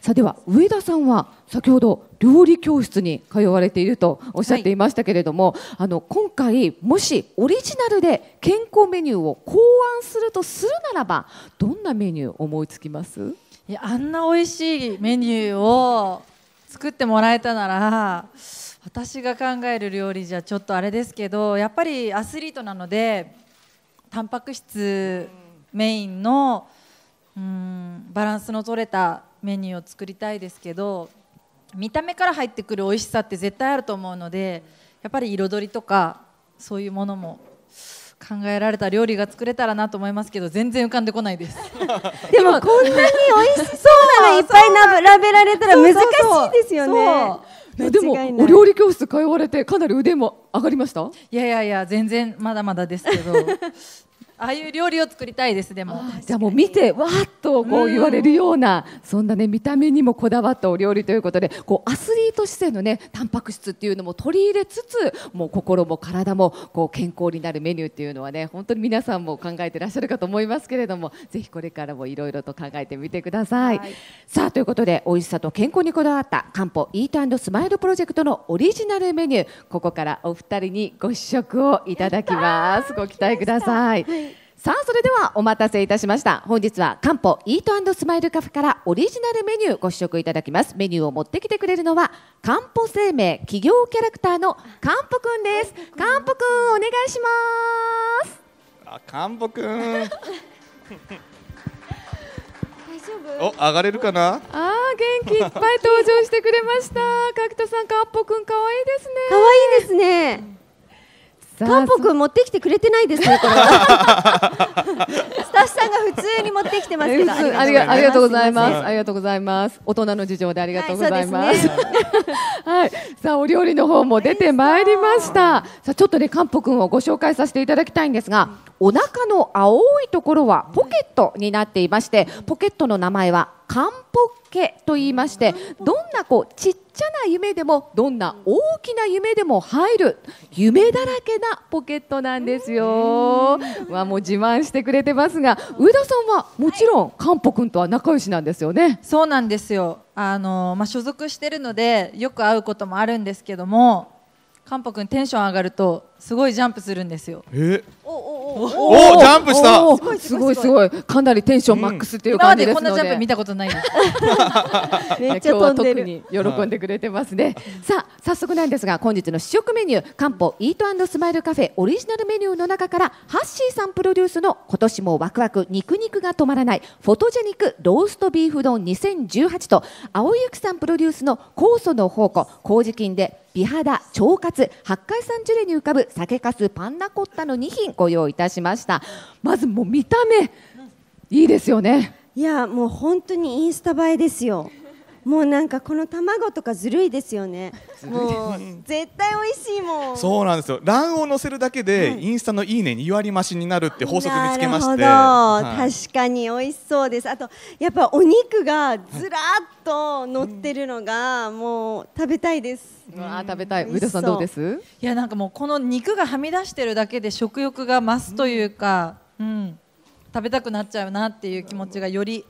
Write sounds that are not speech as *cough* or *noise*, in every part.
さあでは上田さんは先ほど料理教室に通われているとおっしゃっていましたけれども、はい、あの今回もしオリジナルで健康メニューを考案するとするならばどんなメニュー思いつきます？いやあんな美味しいメニューを作ってもらえたなら私が考える料理じゃちょっとあれですけどやっぱりアスリートなのでタンパク質メインのうんバランスの取れたメニューを作りたいですけど見た目から入ってくる美味しさって絶対あると思うのでやっぱり彩りとかそういうものも考えられた料理が作れたらなと思いますけど全然浮かんでこないです。*laughs* でもこんなに美味しそうなのいっぱい並べられたら難しいですよね。でもお料理教室通われてかなり腕も上がりました？いやいやいや全然まだまだですけど *laughs* ああいう料理を作りたいですでも。じゃあもう見てわーっとこう言われるような、うん、そんなね見た目にもこだわったお料理ということでこうアスリート姿勢のねタンパク質っていうのも取り入れつつもう心も体もこう健康になるメニューっていうのはね本当に皆さんも考えてらっしゃるかと思いますけれどもぜひこれからもいろいろと考えてみてください、はい、さあということで美味しさと健康にこだわった漢方イートスマイルプロジェクトのオリジナルメニューここからお二人にご試食をいただきます。ご期待ください、はいさあそれではお待たせいたしました。本日は漢方イートスマイルカフェからオリジナルメニューご試食いただきます。メニューを持ってきてくれるのは漢方生命企業キャラクターの漢方くんです。漢方くんお願いします。あ漢方くん。お上がれるかな？あ元気いっぱい登場してくれました。角田さん漢方くん可愛いですね。可愛いですねタンポくん持ってきてくれてないですね、これス *laughs* タッフさんが普通に持ってきてますけど、ありがありがとうございます。ありがとうございます。大人の事情でありがとうございます。*laughs* はい、さあお料理の方も出てまいりました。さあちょっとね、かんぽくんをご紹介させていただきたいんですが、お腹の青いところはポケットになっていまして、ポケットの名前はカンポッケと言いましてどんなこうちっちゃな夢でもどんな大きな夢でも入る夢だらけなポケットなんですよ。まあもう自慢してくれてますが上田さんはもちろんかんぽくんとは仲良しなんですよね。そうなんですよ。あのまあ所属してるのでよく会うこともあるんですけどもかんぽくんテンション上がるとすごいジャンプするんですよ。えおおおジャンプした。すごいすごいかなりテンションマックスってい。う感じですので、うん、今までこんなジャンプ見たことない *laughs* めっちゃ今日は特に喜んでくれてますね、さあ早速なんですが本日の試食メニュー漢方イートスマイルカフェオリジナルメニューの中からハッシーさんプロデュースの今年もワクワク肉肉が止まらないフォトジェニックローストビーフ丼2018と青ゆきさんプロデュースの酵素の宝庫麹菌で美肌腸活八海山ジュレに浮かぶ酒粕パンナコッタの2品ご用意いたしました。まずもう見た目いいですよね。いやもう本当にインスタ映えですよ。もうなんかこの卵とかずるいですよね。もう絶対美味しいもん。そうなんですよ。卵黄乗せるだけで、インスタのいいね2割増しになるって法則見つけまして。はい、確かに美味しそうです。あとやっぱお肉がずらっと乗ってるのがもう食べたいです。あ食べたい。上田さんどうです？いやなんかもうこの肉がはみ出してるだけで食欲が増すというか、うん、うん、食べたくなっちゃうなっていう気持ちがより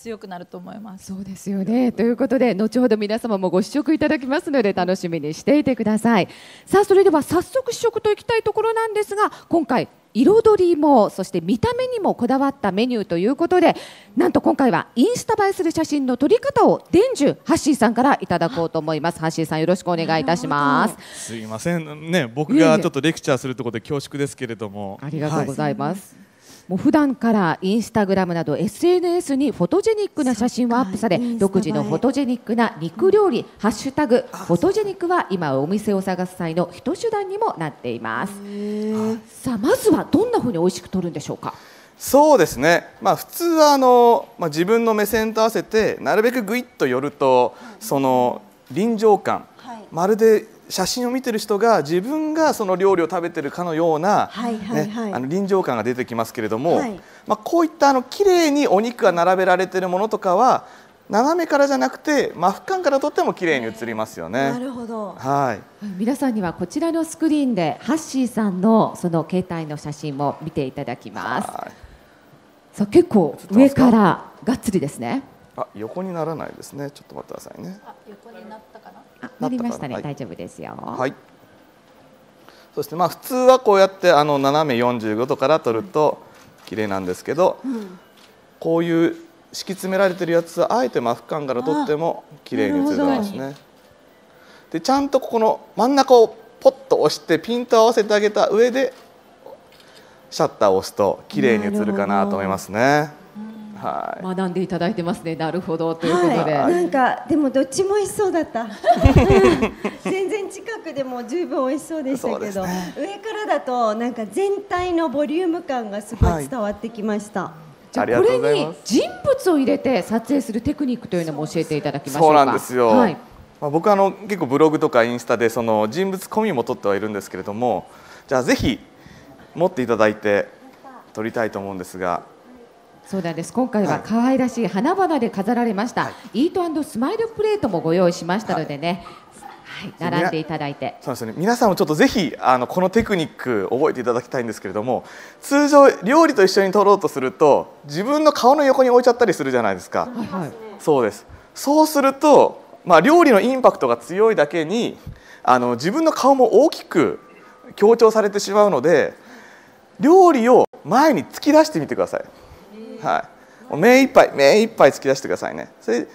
強くなると思います。そうですよね。ということで後ほど皆様もご試食いただきますので楽しみにしていてください。さあそれでは早速試食といきたいところなんですが今回彩りもそして見た目にもこだわったメニューということでなんと今回はインスタ映えする写真の撮り方を伝授ハッシーさんからいただこうと思います。ハッシーさんよろしくお願いいたします。すいません。ね僕がちょっとレクチャーするところで恐縮ですけれども。ありがとうございます、はいもう普段からインスタグラムなど SNS にフォトジェニックな写真をアップされ独自のフォトジェニックな肉料理、ハッシュタグフォトジェニックは今お店を探す際の一手段にもなっています。さあまずはどんなふうに美味しく撮るんでしょうか？そうですね、まあ、普通はあの、まあ、自分の目線と合わせてなるべくぐいっと寄るとその臨場感、はい、まるで写真を見てる人が自分がその料理を食べてるかのような、ね、あの臨場感が出てきますけれども、はい、まあ、こういったあの綺麗にお肉が並べられているものとかは斜めからじゃなくて真俯瞰から撮っても綺麗に映りますよね。なるほど。はい。皆さんにはこちらのスクリーンでハッシーさんのその携帯の写真も見ていただきます。さあ結構上からがっつりですね。あ横にならないですねちょっと待ってくださいねあ横になったかな？あなりましたね、はい。大丈夫ですよ。はい。そしてまあ普通はこうやってあの斜め45度から撮ると綺麗なんですけど、こういう敷き詰められてるやつはあえて真俯瞰から撮っても綺麗に映るんですね。でちゃんとここの真ん中をポッと押してピント合わせてあげた上でシャッターを押すと綺麗に映るかなと思いますねはい学んでいただいてますね。なるほどということで。はい、なんかでもどっちも美味しそうだった。う *laughs* ん全然近くでも十分美味しそうでしたけど、上からだとなんか全体のボリューム感がすごい伝わってきました。じゃあありがとこれに人物を入れて撮影するテクニックというのも教えていただきましょうか。そうなんですよ、はい。まあ、僕はあの結構ブログとかインスタでその人物込みも撮ってはいるんですけれどもじゃあぜひ持っていただいて撮りたいと思うんですがそうなんです。今回は可愛らしい花々で飾られました、イートスマイルプレートもご用意しましたのでね。はい、並んでいただいて。そうですね皆さんもちょっとぜひあのこのテクニック覚えていただきたいんですけれども通常料理と一緒に撮ろうとすると自分の顔の横に置いちゃったりするじゃないですか。はいはい。そうですそうすると、まあ、料理のインパクトが強いだけにあの自分の顔も大きく強調されてしまうので料理を前に突き出してみてください、はい、目いっぱい目いっぱい突き出してくださいね。それ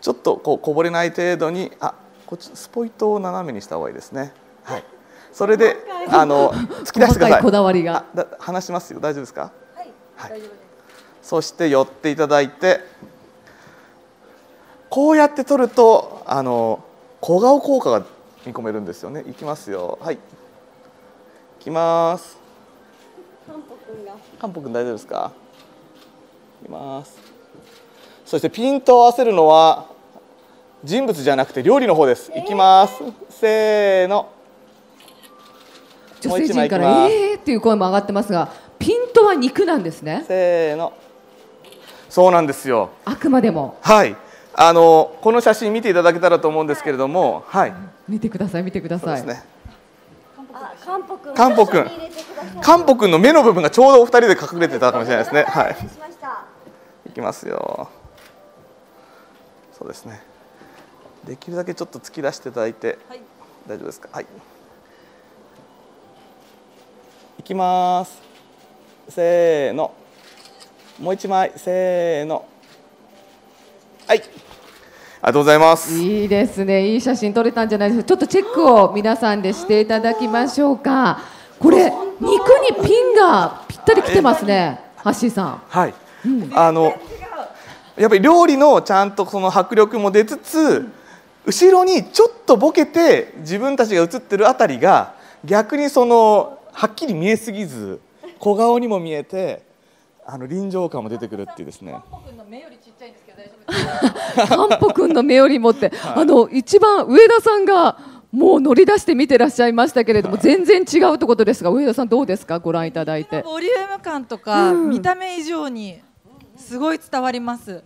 ちょっとこうこぼれない程度にあこっちスポイトを斜めにした方がいいですね、はい、それであの突き出してください。細かいこだわりが。話しますよ。大丈夫ですか？はい、そして寄っていただいてこうやって撮るとあの小顔効果が見込めるんですよね。いきますよ。はい。いきます。かんぽくん大丈夫ですか？いきます。そしてピントを合わせるのは人物じゃなくて料理の方です。いきます、せーの。女性陣からえーっていう声も上がってますが、ピントは肉なんですね。せーの。そうなんですよ。あくまでも。はい。あのこの写真見ていただけたらと思うんですけれどもはい。見てください見てください。そうですね。あ、かんぽくん。かんぽくん一緒に入れてください。かんぽくんの目の部分がちょうどお二人で隠れてたかもしれないですね。はい。いきますよ。そうですね。できるだけちょっと突き出していただいて、大丈夫ですか？はい。いきます。せーの。もう一枚。せーの。はい。ありがとうございます。いいですね。いい写真撮れたんじゃないです。かちょっとチェックを皆さんでしていただきましょうか。これ肉にピンがぴったりきてますね。ハッシーさん。はい、あのやっぱり料理のちゃんとその迫力も出つつ、後ろにちょっとボケて自分たちが映ってるあたりが逆にそのはっきり見えすぎず小顔にも見えてあの臨場感も出てくるっていうですね。僕の目よりちっちゃい。んですけど大丈夫ですかかんぽくんの目よりもって、あの一番上田さんがもう乗り出して見てらっしゃいましたけれども、全然違うということですが上田さんどうですか？ご覧いただいて。ボリューム感とか、見た目以上にすごい伝わります。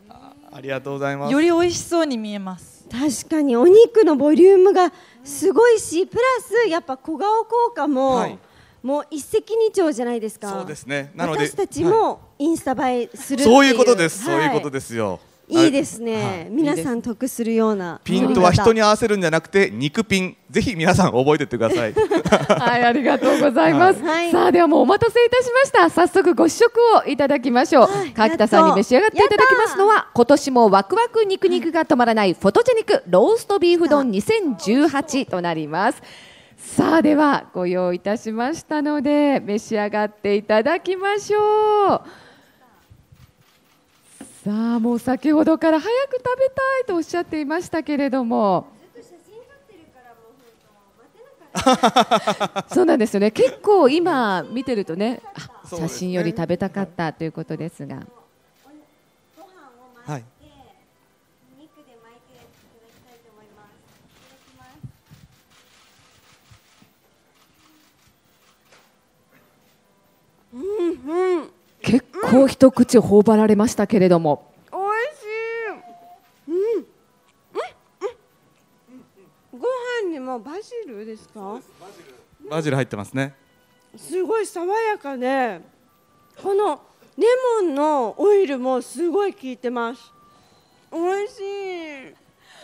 ありがとうございます。より美味しそうに見えます。確かにお肉のボリュームがすごいしプラスやっぱ小顔効果も、はい。もう一石二鳥じゃないですか。そうですね。なので私たちもインスタ映えするっていう。そういうことです、はいそういうことですよいいですね、はい。皆さん得するようなピントは人に合わせるんじゃなくて肉ピン。ぜひ皆さん覚えてってください。*laughs* はい、ありがとうございます。はい。さあ、ではもうお待たせいたしました。早速ご試食をいただきましょう。川北さんに召し上がっていただきますのは、今年もワクワク肉肉が止まらないフォトジェニックローストビーフ丼2018となります。さあ、ではご用意いたしましたので、召し上がっていただきましょう。さあ、もう先ほどから早く食べたいとおっしゃっていましたけれども。*laughs* そうなんですよね。結構今見てるとね、写真より食べたかったということですが、はい肉で巻い結構一口頬張られましたけれども、おいしい。うん。うん。うん。ご飯にもバジルですかバジル入ってますねすごい爽やかでこのレモンのオイルもすごい効いてます美味しい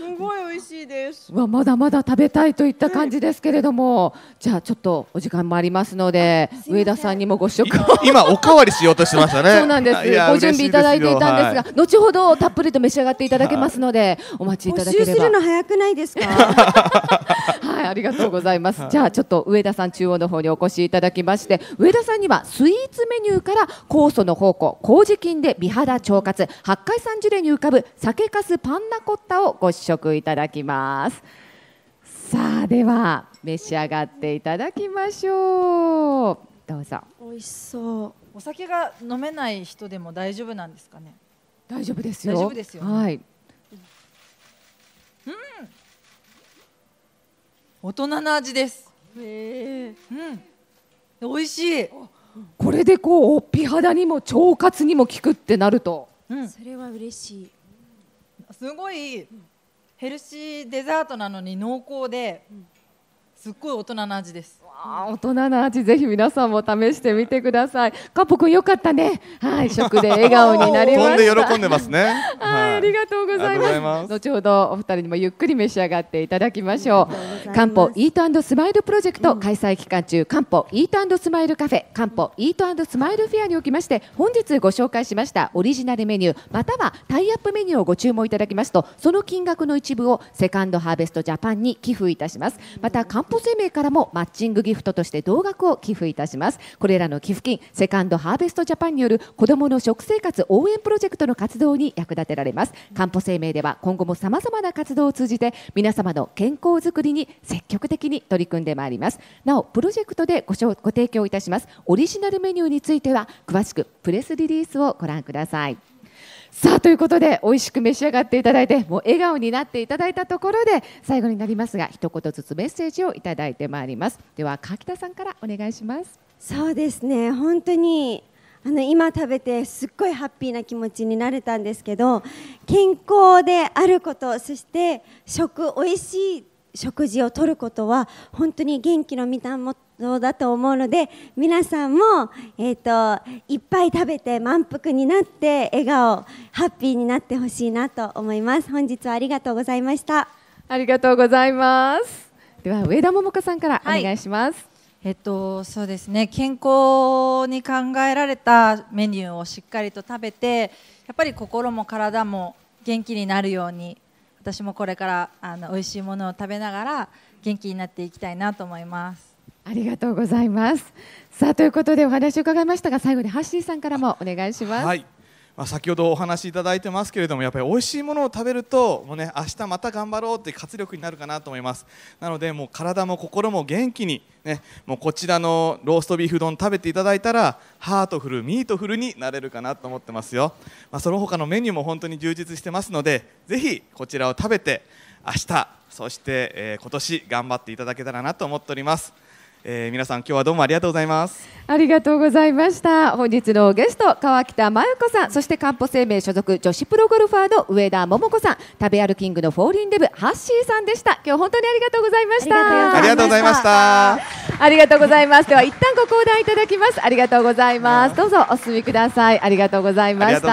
すごい美味しいです。わまだまだ食べたいといった感じですけれども、じゃあちょっとお時間もありますので上田さんにもご試食を今おかわりしようとしてましたね。*laughs* そうなんです。ご準備いただいていたんですが、後ほどたっぷりと召し上がっていただけますので、お待ちい募ただければ。集するの早くないですか？*laughs* *laughs* はい、ありがとうございます。じゃあちょっと上田さん中央の方にお越しいただきまして、上田さんにはスイーツメニューから酵素の宝庫、麹菌で美肌腸活、八海山ジュレに浮かぶ酒粕パンナコッタをご試食いただきます。さあでは召し上がっていただきましょう。どうぞ。美味しそうお酒が飲めない人でも大丈夫なんですかね？大丈夫ですよ。大丈夫ですよねはい。大人の味です。へえ。うん。美味しい、これでこう美肌にも腸活にも効くってなると。うん、それは嬉しい。すごいヘルシーデザートなのに濃厚ですっごい大人の味ですあー大人な味ぜひ皆さんも試してみてください。かっぽくんよかったね。はい、食で笑顔になりま飛んし喜んでますね *laughs* はい、ありがとうございま。ますす後ほどお二人にもゆっくり召し上がっていただきましょうかんぽ Eat Smile プロジェクト開催期間中、かんぽ Eat Smile カフェ、かんぽ Eat Smile フェアにおきまして、本日ご紹介しましたオリジナルメニュー、またはタイアップメニューをご注文いただきますと、その金額の一部をセカンドハーベストジャパンに寄付いたします。またかんぽ生命からもマッチングギフトとして同額を寄付いたします。これらの寄付金、セカンドハーベストジャパンによる子どもの食生活応援プロジェクトの活動に役立てられます。かんぽ生命では今後もさまざまな活動を通じて皆様の健康づくりに積極的に取り組んでまいります。なお、プロジェクトでご紹ご提供いたしますオリジナルメニューについては詳しくプレスリリースをご覧ください。さあということで美味しく召し上がっていただいてもう笑顔になっていただいたところで最後になりますが一言ずつメッセージをいただいてまいります。では柿田さんからお願いします。そうですね。本当にあの今食べてすっごいハッピーな気持ちになれたんですけど健康であることそして食美味しい食事をとることは本当に元気の源だと思うので皆さんも、えー、といっぱい食べて満腹になって笑顔ハッピーになってほしいなと思います。本日はありがとうございました。ありがとうございます。では上田桃子さんからお願いします、えっとそうですね。健康に考えられたメニューをしっかりと食べてやっぱり心も体も元気になるように私もこれからあの美味しいものを食べながら元気になっていきたいなと思います。ありがとうございます。さあということでお話を伺いましたが最後にハッシーさんからもお願いします、はい、まあ、先ほどお話しいただいてますけれどもやっぱり美味しいものを食べるともうね明日また頑張ろうって活力になるかなと思います。なのでもう体も心も元気にねもうこちらのローストビーフ丼食べていただいたらハートフルミートフルになれるかなと思ってますよ、まあ、その他のメニューも本当に充実してますのでぜひこちらを食べて明日そして、えー今年頑張っていただけたらなと思っております、えー皆さん今日はどうもありがとうございますありがとうございました。本日のゲスト、川北真由子さん、そして漢方生命所属女子プロゴルファーの上田桃子さん、食べ歩キングのフォーリンデブ、ハッシーさんでした。今日本当にありがとうございました。ありがとうございましたありがとうございます。では一旦ご講談いただきます。ありがとうございます。どうぞお進みください。ありがとうございました。